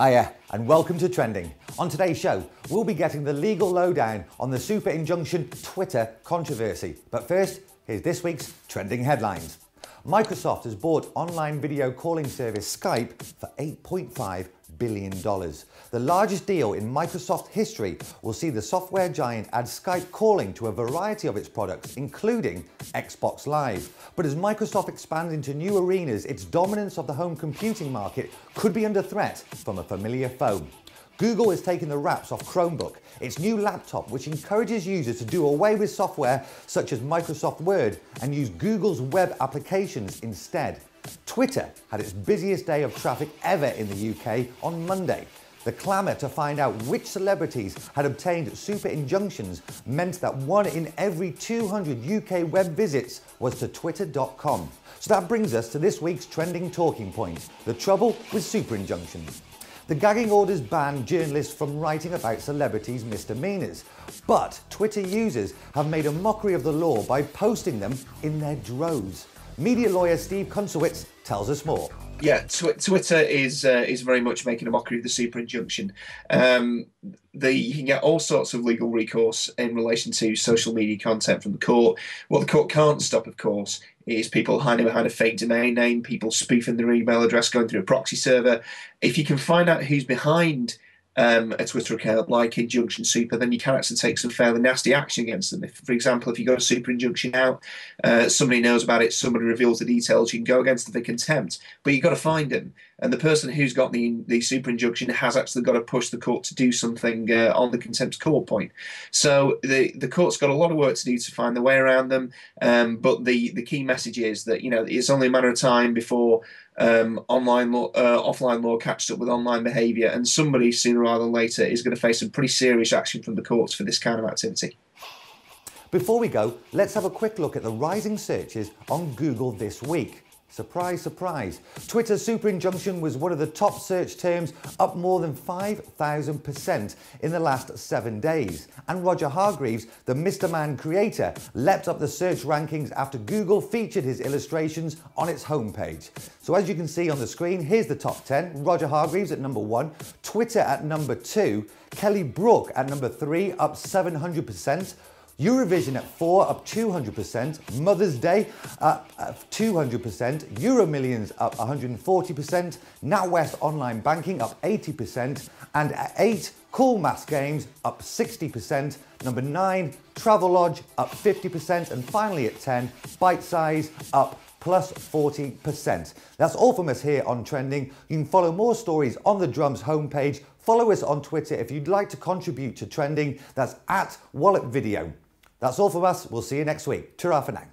Hiya, and welcome to Trending. On today's show, we'll be getting the legal lowdown on the super injunction Twitter controversy. But first, here's this week's trending headlines. Microsoft has bought online video calling service Skype for $8.5 billion. The largest deal in Microsoft history will see the software giant add Skype calling to a variety of its products, including Xbox Live. But as Microsoft expands into new arenas, its dominance of the home computing market could be under threat from a familiar foe. Google is taking the wraps off Chromebook, its new laptop which encourages users to do away with software such as Microsoft Word and use Google's web applications instead. Twitter had its busiest day of traffic ever in the UK on Monday. The clamour to find out which celebrities had obtained super injunctions meant that one in every 200 UK web visits was to twitter.com. So that brings us to this week's trending talking point the trouble with super injunctions. The gagging orders ban journalists from writing about celebrities' misdemeanours. But Twitter users have made a mockery of the law by posting them in their droves. Media lawyer Steve Kuncewicz tells us more. Yeah, tw- Twitter is uh, is very much making a mockery of the super injunction. Um, the, you can get all sorts of legal recourse in relation to social media content from the court. What the court can't stop, of course, is people hiding behind a fake domain name, people spoofing their email address, going through a proxy server. If you can find out who's behind um, a Twitter account like Injunction Super, then you can actually take some fairly nasty action against them. If, for example, if you got a super injunction out, uh, somebody knows about it, somebody reveals the details, you can go against them for contempt. But you've got to find them. And the person who's got the the super injunction has actually got to push the court to do something uh, on the contempt court point. So the the court's got a lot of work to do to find the way around them. Um, but the the key message is that you know it's only a matter of time before um, online law, uh, offline law catches up with online behaviour, and somebody sooner rather than later is going to face some pretty serious action from the courts for this kind of activity. Before we go, let's have a quick look at the rising searches on Google this week. Surprise, surprise. Twitter super injunction was one of the top search terms, up more than 5,000% in the last seven days. And Roger Hargreaves, the Mr. Man creator, leapt up the search rankings after Google featured his illustrations on its homepage. So as you can see on the screen, here's the top 10. Roger Hargreaves at number one, Twitter at number two, Kelly Brook at number three, up 700%. Eurovision at 4, up 200%. Mother's Day up 200%. Euromillions up 140%. NatWest Online Banking up 80%. And at 8, Coolmath Games up 60%. Number 9, Travelodge up 50%. And finally at 10, Bitesize up plus 40%. That's all from us here on Trending. You can follow more stories on the Drums homepage. Follow us on Twitter if you'd like to contribute to Trending. That's at Wallop Video. That's all from us. We'll see you next week. Ta for now.